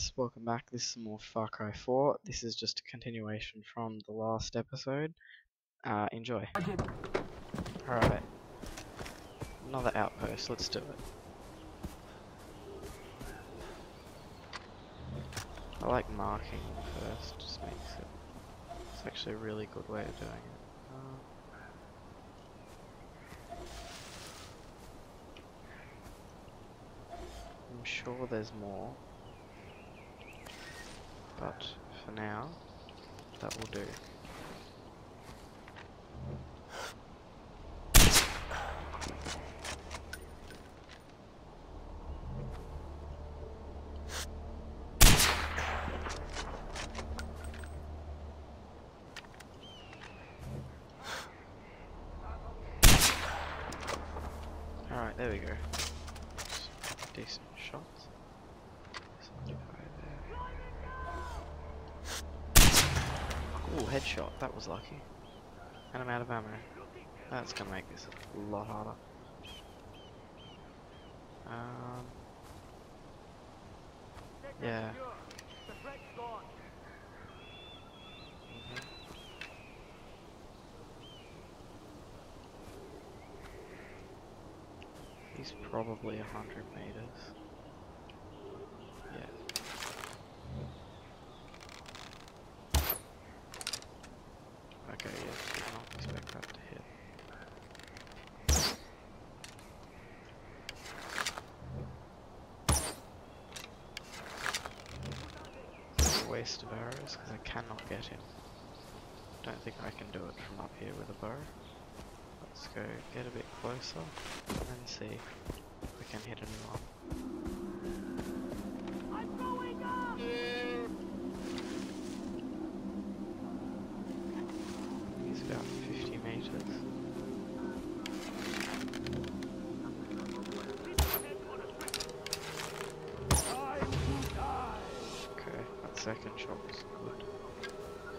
guys, welcome back. This is more Far Cry 4. This is just a continuation from the last episode. Uh, enjoy. Alright. Another outpost, let's do it. I like marking first, just makes it... It's actually a really good way of doing it. Uh, I'm sure there's more but for now, that will do. Alright, there we go. Decent shots. Ooh, headshot. That was lucky. And I'm out of ammo. That's gonna make this a lot harder. Um. Yeah. Mm -hmm. He's probably a hundred meters. Waste of arrows because I cannot get him. Don't think I can do it from up here with a bow. Let's go get a bit closer and see if we can hit anyone. Second shot was good.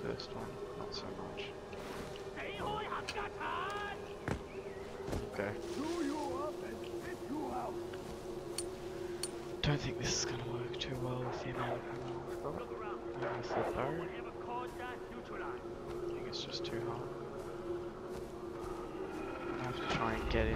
First one, not so much. Okay. Don't think this is gonna work too well with the amount of ammo I've got. Maybe with the. I think it's just too hard. I have to try and get in.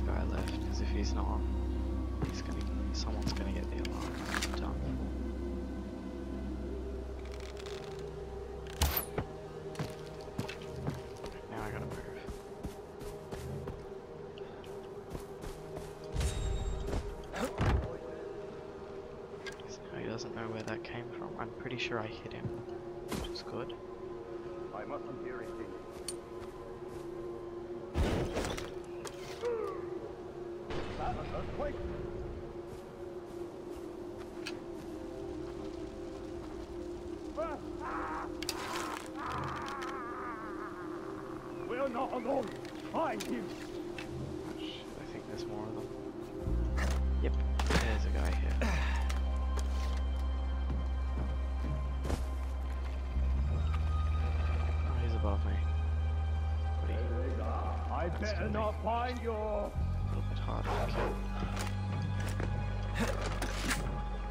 Guy left, because if he's not, he's gonna, someone's gonna get the alarm done. Now I gotta move. he doesn't know where that came from. I'm pretty sure I hit him, which is good. I mustn't hear anything. Find him. I think there's more of them. Yep, there's a guy here. Oh, he's above me. I better not find you hard to kill.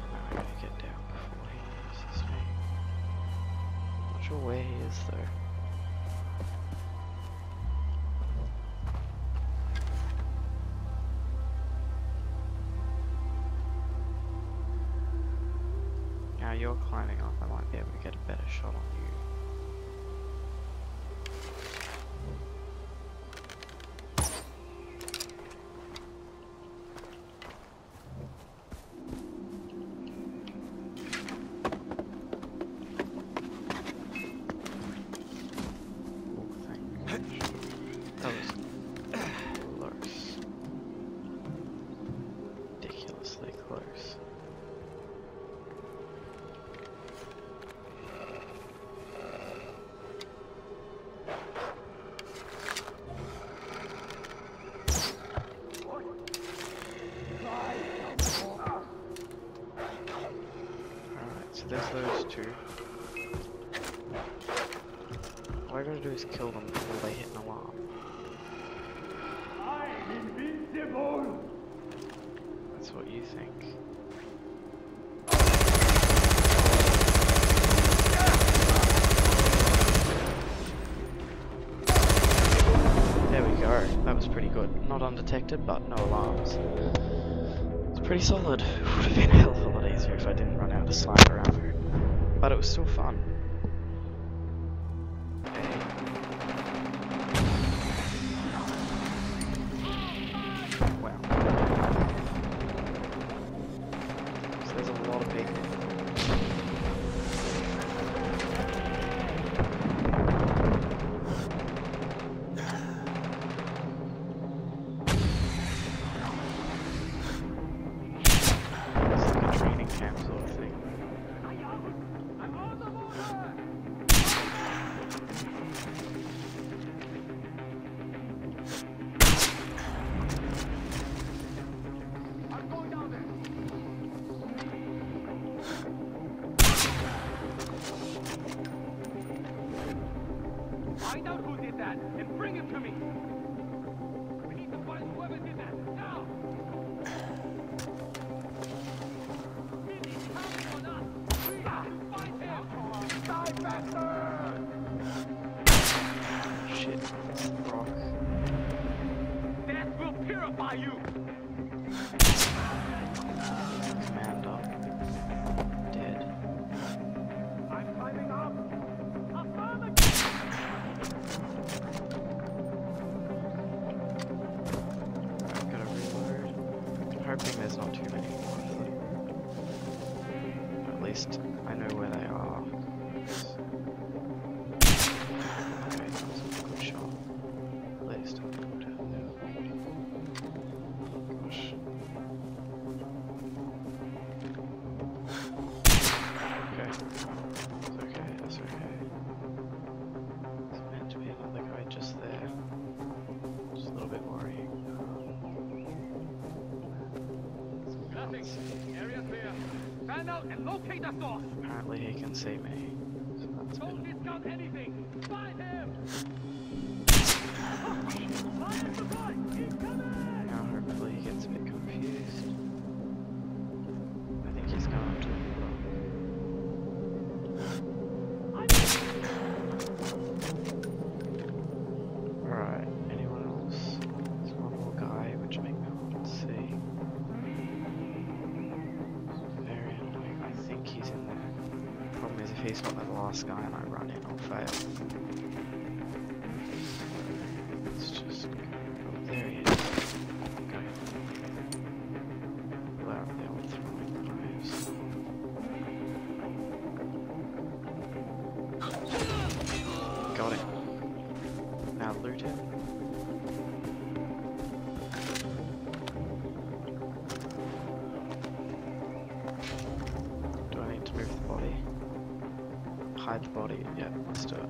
Now I gotta get down before he uses me. Not sure where he is though. you're climbing up, I might be able to get a better shot on you. That was there's those two. All I gotta do is kill them before they hit an alarm. I'm invincible! That's what you think. There we go. That was pretty good. Not undetected, but no alarms. It's pretty solid. Would have been lot easier if I didn't run out of sniper ammo. But it was still fun. Find out too many. At least I know where they Fan out and locate the source. Apparently he can see me. So Don't discount anything. Find him. Fire supply. Incoming. Now hopefully he gets a bit confused. He's not the last guy and I run in, I'll fail. Hide body? Yeah, let's do it.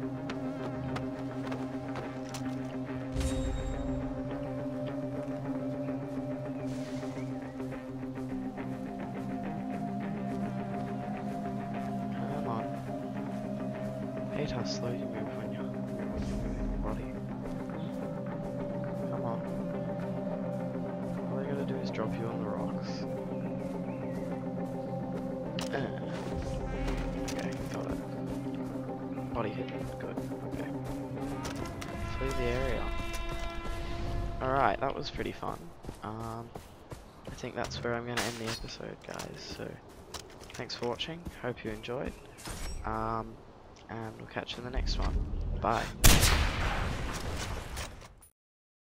How slow you move when you're, moving body. Come on. All I gotta do is drop you on the rocks. Good. Okay. Flee the area. Alright, that was pretty fun. Um, I think that's where I'm going to end the episode, guys. So, thanks for watching. Hope you enjoyed. Um, and we'll catch you in the next one. Bye.